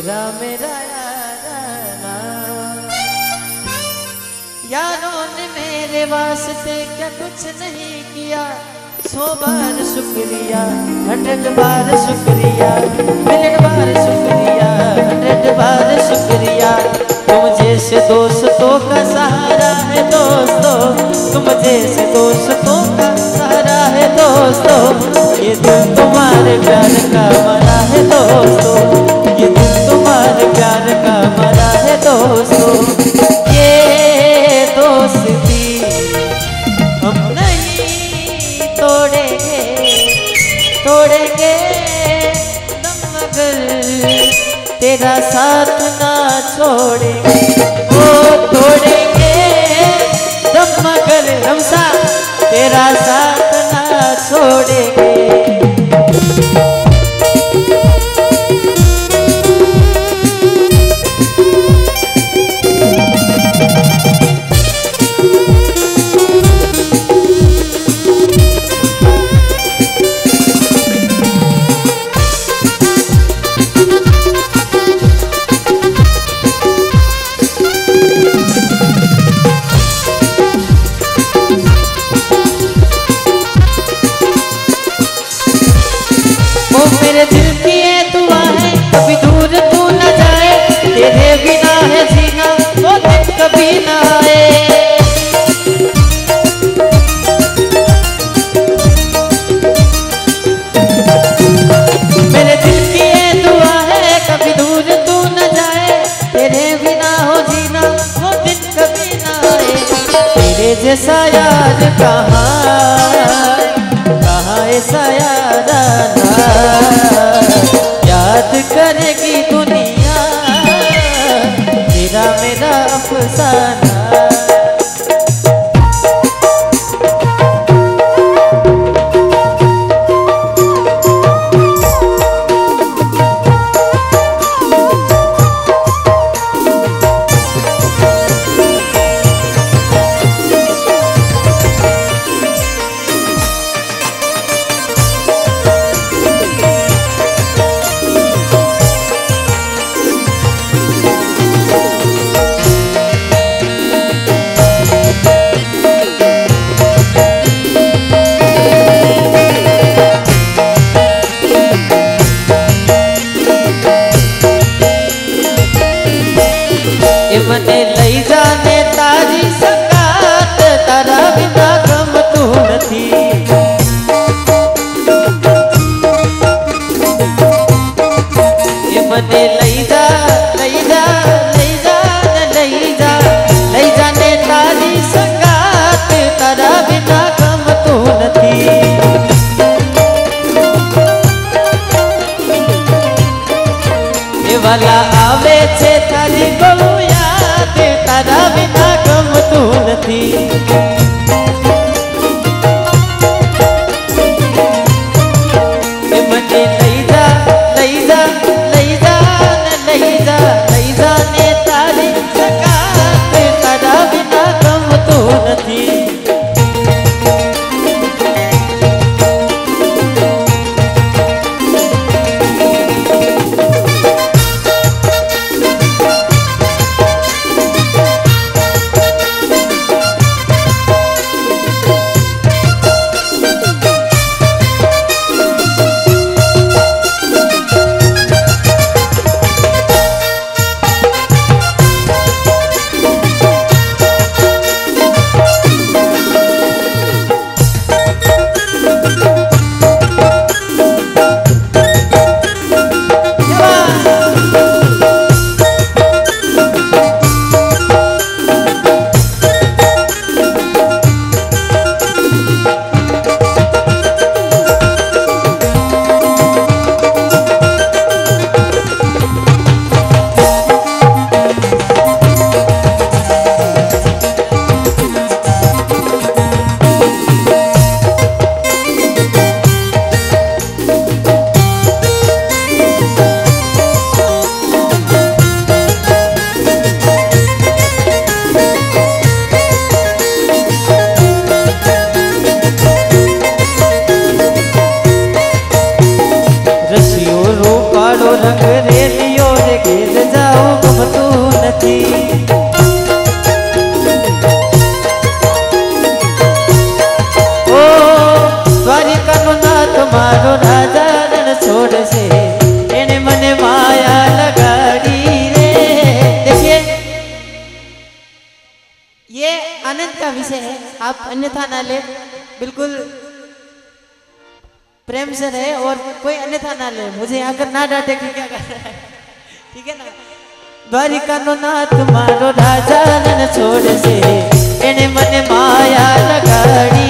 तेरा मेरा यारों ने मेरे वास्ते क्या कुछ नहीं किया। सौ बार शुक्रिया, हंड्रेड बार शुक्रिया, मिलियन बार शुक्रिया, हंड्रेड बार शुक्रिया। तुम जैसे दोस्तों का सहारा है दोस्तों, तुम जैसे दोस्तों का सहारा है दोस्तों। ये दिल तुम्हारे प्यार का मरा है तेरा साथ मेरे दिल की ये दुआ है, कभी दूर तू न जाए, तेरे बिना है जीना, वो दिन कभी न आए। मेरे दिल की ये दुआ है, कभी दूर तू न जाए, तेरे बिना हो जीना, वो दिन कभी न आए। तेरे जैसा यार कहाँ दादा याद करेगी If a day વેદ જાઓ ગમતું નથી ઓ દ્વારિકાનો નાથ મારો રાજા રણ છોડશે એને મને માયા લગાડી રે देखिए, ये आनंद का विषय है, आप अन्यथा ना ले, बिल्कुल प्रेम से रहे और कोई अन्यथा ना ले, मुझे आकर ना डांटे कि क्या कर रहा है। ठीक है ना? द्वारिका ना तुम्हारो राजा न छोड़ से एने माया लगाड़ी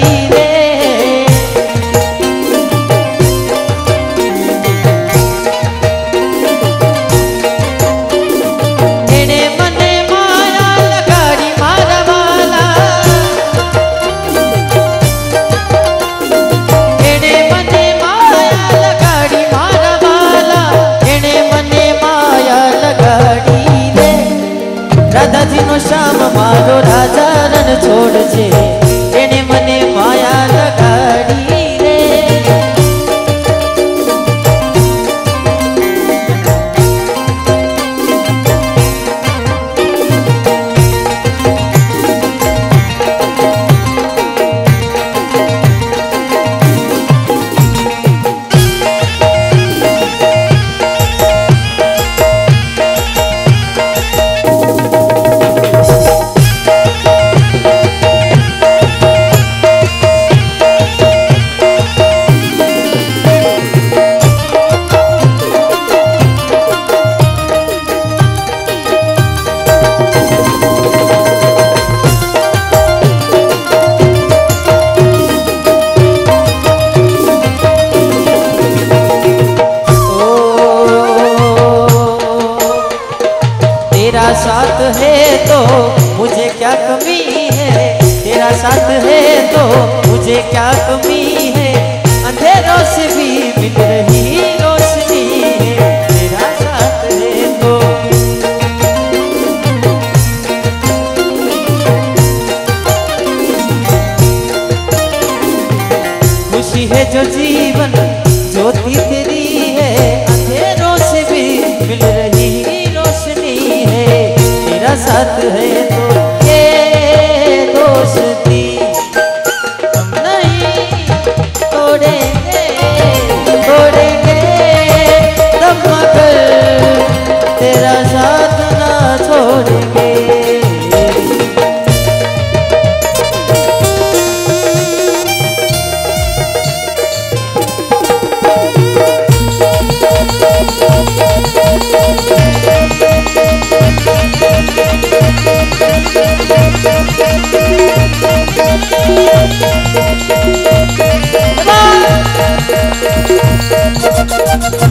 Thank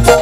you.